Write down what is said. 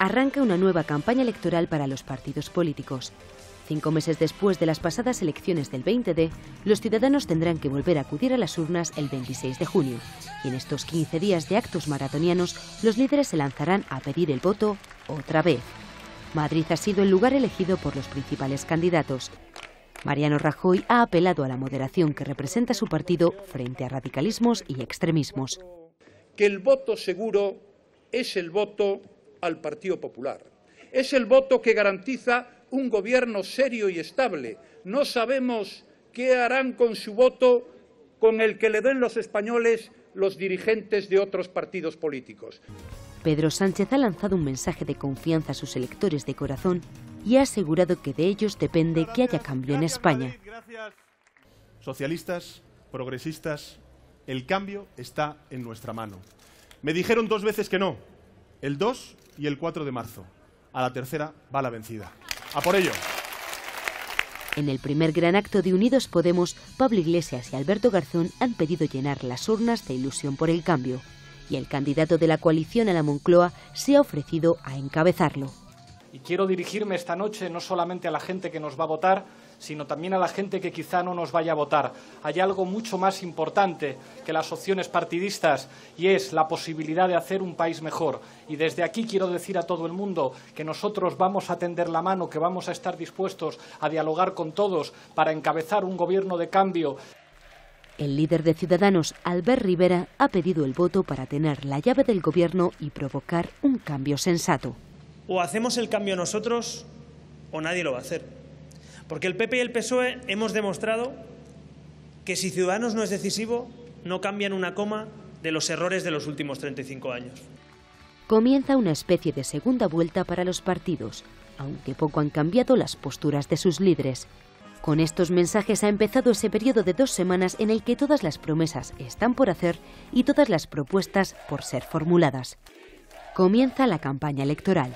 arranca una nueva campaña electoral para los partidos políticos. Cinco meses después de las pasadas elecciones del 20D, los ciudadanos tendrán que volver a acudir a las urnas el 26 de junio. Y en estos 15 días de actos maratonianos, los líderes se lanzarán a pedir el voto otra vez. Madrid ha sido el lugar elegido por los principales candidatos. Mariano Rajoy ha apelado a la moderación que representa su partido frente a radicalismos y extremismos. Que el voto seguro es el voto al Partido Popular. Es el voto que garantiza un gobierno serio y estable. No sabemos qué harán con su voto con el que le den los españoles los dirigentes de otros partidos políticos. Pedro Sánchez ha lanzado un mensaje de confianza a sus electores de corazón y ha asegurado que de ellos depende que haya cambio en España. Socialistas, progresistas, el cambio está en nuestra mano. Me dijeron dos veces que no, el 2 y el 4 de marzo. A la tercera va la vencida. A por ello. En el primer gran acto de Unidos Podemos, Pablo Iglesias y Alberto Garzón han pedido llenar las urnas de ilusión por el cambio, y el candidato de la coalición a la Moncloa se ha ofrecido a encabezarlo. Y quiero dirigirme esta noche no solamente a la gente que nos va a votar, sino también a la gente que quizá no nos vaya a votar. Hay algo mucho más importante que las opciones partidistas y es la posibilidad de hacer un país mejor. Y desde aquí quiero decir a todo el mundo que nosotros vamos a tender la mano, que vamos a estar dispuestos a dialogar con todos para encabezar un gobierno de cambio. El líder de Ciudadanos, Albert Rivera, ha pedido el voto para tener la llave del gobierno y provocar un cambio sensato. O hacemos el cambio nosotros o nadie lo va a hacer. Porque el PP y el PSOE hemos demostrado que si Ciudadanos no es decisivo, no cambian una coma de los errores de los últimos 35 años. Comienza una especie de segunda vuelta para los partidos, aunque poco han cambiado las posturas de sus líderes. Con estos mensajes ha empezado ese periodo de dos semanas en el que todas las promesas están por hacer y todas las propuestas por ser formuladas. Comienza la campaña electoral.